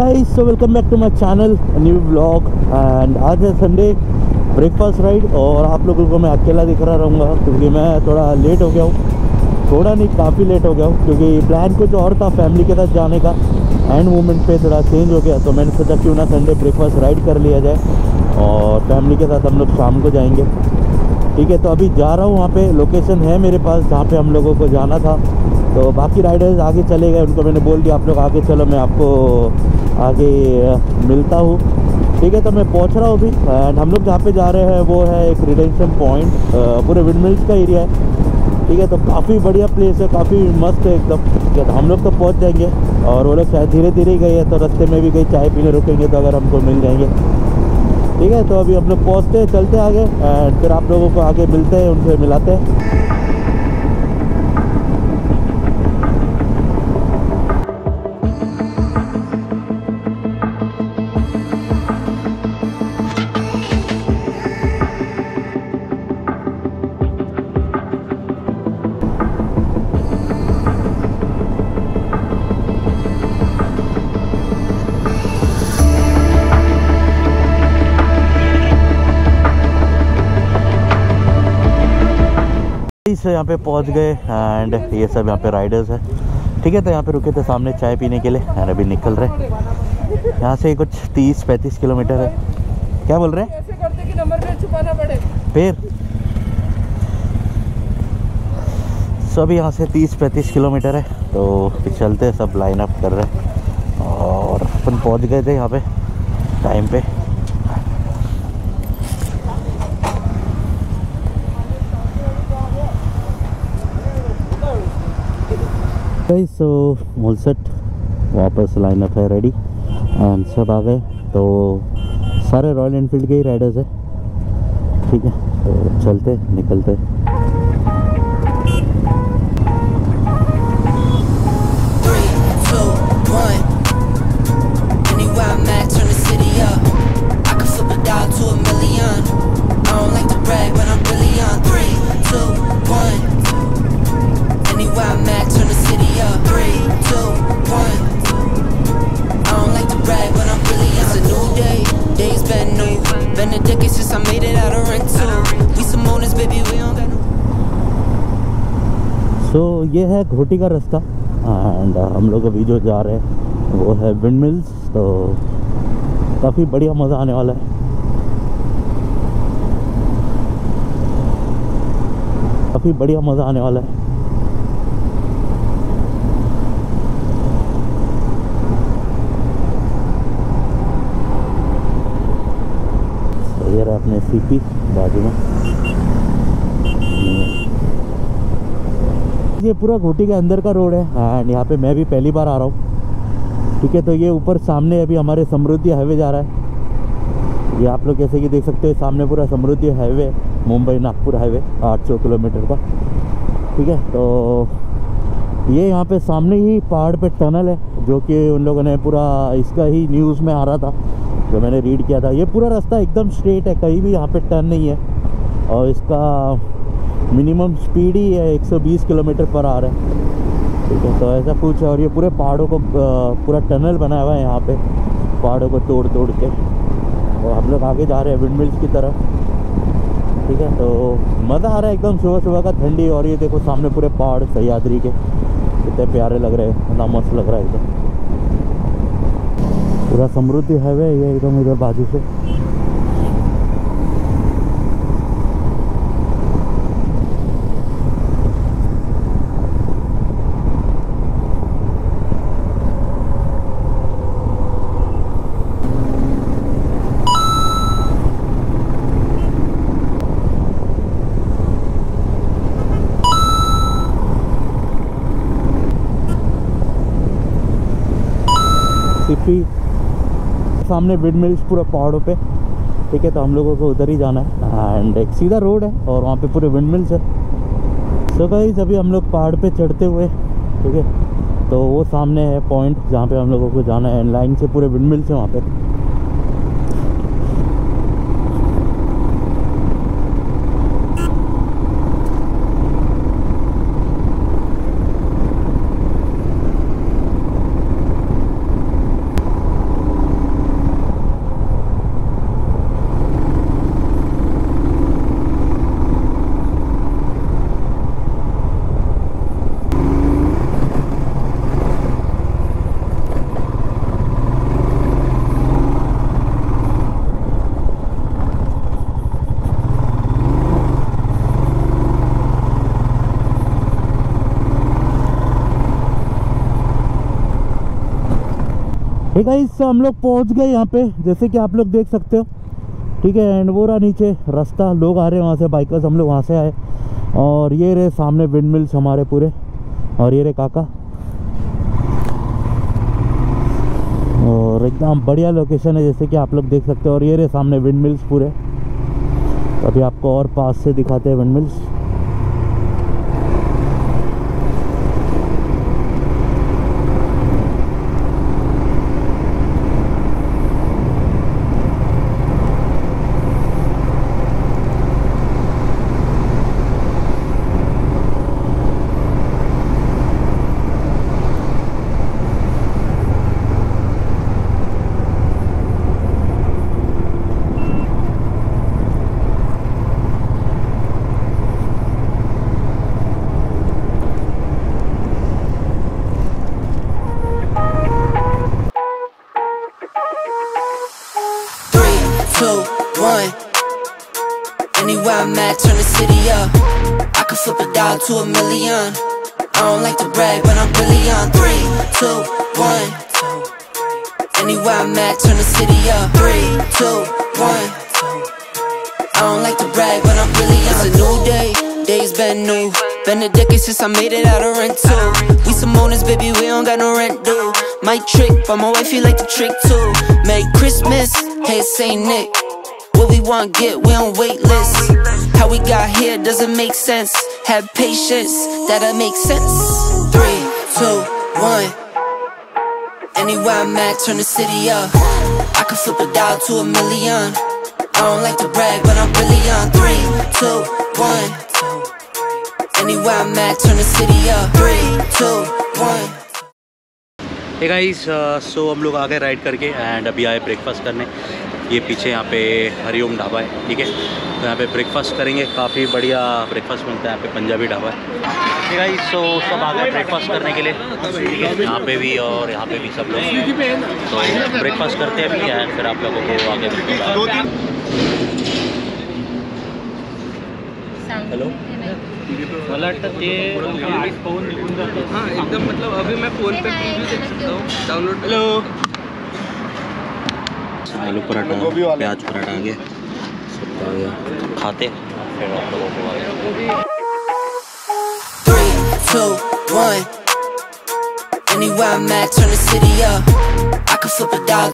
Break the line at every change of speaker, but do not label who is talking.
Guys so welcome back to my channel new blog and आज है Sunday breakfast ride और आप लोगों को मैं अकेला दिख रहा रहूँगा, क्योंकि मैं थोड़ा लेट हो गया हूँ। थोड़ा नहीं, काफ़ी लेट हो गया हूँ, क्योंकि प्लान कुछ और था फैमिली के साथ जाने का। एंड मोमेंट पे थोड़ा चेंज हो गया तो मैंने सोचा क्यों ना संडे ब्रेकफास्ट राइड कर लिया जाए। और फैमिली के साथ हम लोग शाम को जाएँगे। ठीक है तो अभी जा रहा हूँ वहाँ पे लोकेशन है मेरे पास, जहाँ पे हम लोगों को जाना था। तो बाकी राइडर्स आगे चले गए, उनको मैंने बोल दिया, आप लोग आगे चलो, मैं आपको आगे मिलता हूँ। ठीक है तो मैं पहुँच रहा हूँ अभी। एंड हम लोग जहाँ पे जा रहे हैं, वो है एक रिडेंशन पॉइंट पूरे विंडमिल्स का एरिया है। ठीक है तो काफ़ी बढ़िया प्लेस है, काफ़ी मस्त है एकदम। है तो हम लोग तो पहुँच जाएँगे। और वो लोग शायद धीरे धीरे गए हैं तो रास्ते में भी कहीं चाय पीने रुकेंगे तो अगर हमको मिल जाएँगे। ठीक है तो अभी हम लोग पहुँचते हैं, चलते आगे। एंड फिर आप लोगों को आगे मिलते हैं, उनसे मिलाते हैं। इस यहाँ पे पहुँच गए एंड ये सब यहाँ पे राइडर्स है। ठीक है तो यहाँ पे रुके थे सामने चाय पीने के लिए एंड अभी निकल रहे यहाँ से कुछ तीस पैंतीस किलोमीटर है। क्या बोल रहे हैं? फिर? सब यहाँ से तीस पैंतीस किलोमीटर है तो चलते सब लाइन अप कर रहे हैं। और अपन पहुँच गए थे यहाँ पे टाइम पे। सो मुलसट वापस लाइन अप है रेडी एंड सब आ गए. तो सारे रॉयल एनफील्ड के ही राइडर्स है. ठीक है? तो चलते, निकलते. ये है घोटी का रास्ता। एंड हम लोग अभी जो जा रहे हैं, वो है विंड मिल्स तो काफ़ी बढ़िया मज़ा आने वाला है। काफ़ी बढ़िया मज़ा आने वाला है। तो अपने सीपी बाजू में। ये पूरा घोटी के अंदर का रोड है। एंड यहाँ पे मैं भी पहली बार आ रहा हूँ। ठीक है तो ये ऊपर सामने अभी हमारे समृद्धि हाईवे जा रहा है। ये आप लोग जैसे कि देख सकते हो, सामने पूरा Samruddhi highway, Mumbai Nagpur highway 800 kilometre का। ठीक है तो ये यहाँ पे सामने ही पहाड़ पे टनल है, जो कि उन लोगों ने पूरा इसका ही न्यूज़ में आ रहा था, जो मैंने रीड किया था। ये पूरा रास्ता एकदम स्ट्रेट है, कहीं भी यहाँ पे टर्न नहीं है। और इसका मिनिमम स्पीड ही है 120 किलोमीटर पर आ रहा है। ठीक है तो ऐसा कुछ और ये पूरे पहाड़ों को पूरा टनल बनाया हुआ है यहाँ पे, पहाड़ों को तोड़ तोड़ के। और हम लोग आगे जा रहे हैं विंडमिल्स की तरफ़। ठीक है तो मज़ा आ रहा है एकदम सुबह सुबह का ठंडी और ये देखो सामने पूरे पहाड़, सह्याद्री के। कितने प्यारे लग रहे हैं, इतना मस्त लग रहा है एकदम। पूरा समृद्धि हाईवे ये एकदम इधर बाजू से। सिपी सामने विंड मिल्स पूरा पहाड़ों पे। ठीक है तो हम लोगों को उधर ही जाना है। एंड एक सीधा रोड है और वहाँ पे पूरे विंड मिल्स है। सो गाइस अभी हम लोग पहाड़ पे चढ़ते हुए, ठीक है तो वो सामने है पॉइंट जहाँ पे हम लोगों को जाना है। लाइन से पूरे विंड मिल्स है वहाँ पे। ठीक है इससे हम लोग पहुँच गए यहाँ पे, जैसे कि आप लोग देख सकते हो। ठीक है एंड वो रहा नीचे, रास्ता, लोग आ रहे हैं वहाँ से बाइकर्स हम लोग वहाँ से आए। और ये रहे सामने विंड मिल्स हमारे पूरे, और ये रहे काका। और एकदम बढ़िया लोकेशन है, जैसे कि आप लोग देख सकते हो। और ये रहे सामने विंड मिल्स पूरे। अभी आपको और पास से दिखाते हैं
wind mills to a million. I don't like to brag, but I'm really on. Three, two, one. Anywhere I'm at, turn the city up. Three, two, one. I don't like to brag, but I'm really on. It's a new day, days been new. Been a decade since I made it out of rental. We some owners, baby, we don't got no rent due. Might trick, but my wife, you like to trick too. Merry Christmas, hey Saint Nick. What we want, get, we on wait list. How we got here doesn't make sense. Have patience, that'll make sense. Three, two, one. Anywhere I'm at, turn the city up. I could flip a dollar to a million. I don't like to brag, but I'm really on. Three, two, one. Anywhere I'm at, turn the city up. Three, two, one.
Hey guys so हम लोग आ गए ride करके and अभी आए breakfast करने ये पीछे यहाँ पे हरिओम ढाबा है ठीक है? तो यहाँ पे ब्रेकफास्ट करेंगे काफ़ी बढ़िया ब्रेकफास्ट मिलता है यहाँ पे पंजाबी ढाबा है। हे गाइस सो सब आ गए ब्रेकफास्ट करने के लिए। ठीक है यहाँ पे भी और यहाँ पे भी सब लोग। तो ब्रेकफास्ट करते हैं अभी फिर आप लोगों को आगे हेलो
मला वाटतं ते पाहून निघून जातं
हाँ एकदम मतलब अभी मैं फ़ोन पे देख सकता हूँ। Download
hello. आलू पराठा प्याज पराठा आ गया सब आ गया खाते फिर आप लोगों को आगे
Three, two, one. Anywhere I'm at, turn the city up. I could flip a dollar.